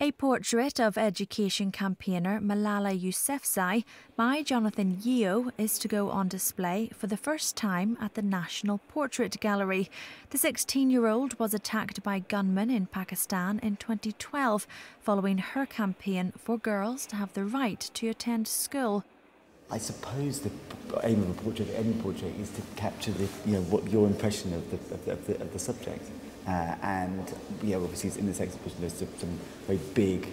A portrait of education campaigner Malala Yousafzai by Jonathan Yeo is to go on display for the first time at the National Portrait Gallery. The 16 year old was attacked by gunmen in Pakistan in 2012 following her campaign for girls to have the right to attend school. I suppose the aim of a portrait, any portrait, is to capture the, you know, what your impression of the, of the, of the, of the subject. Uh, and you know, obviously in this exhibition there's some very big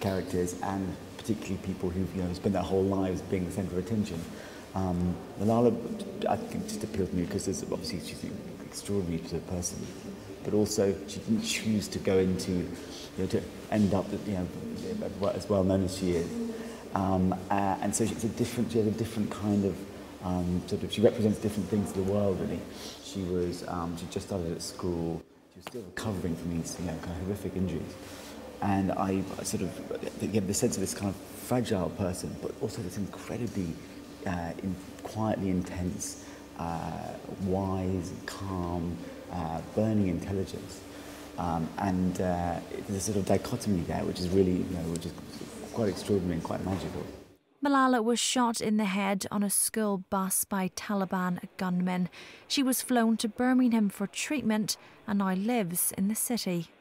characters and particularly people who've you know, spent their whole lives being the centre of attention. Um, Malala, I think, just appealed to me because obviously she's an extraordinary sort of person, but also she didn't choose to go into, you know, to end up, you know, as well known as she is. Um, uh, and so she's a different, she has a different kind of um, sort of, she represents different things to the world really. She was, um, she just started at school, she was still recovering from these, you know, kind of horrific injuries. And I, sort of get the sense of this kind of fragile person, but also this incredibly uh, in, quietly intense, uh, wise, calm, uh, burning intelligence. Um, and uh, there's a sort of dichotomy there, which is really, you know, which is quite extraordinary and quite magical. Malala was shot in the head on a school bus by Taliban gunmen. She was flown to Birmingham for treatment and now lives in the city.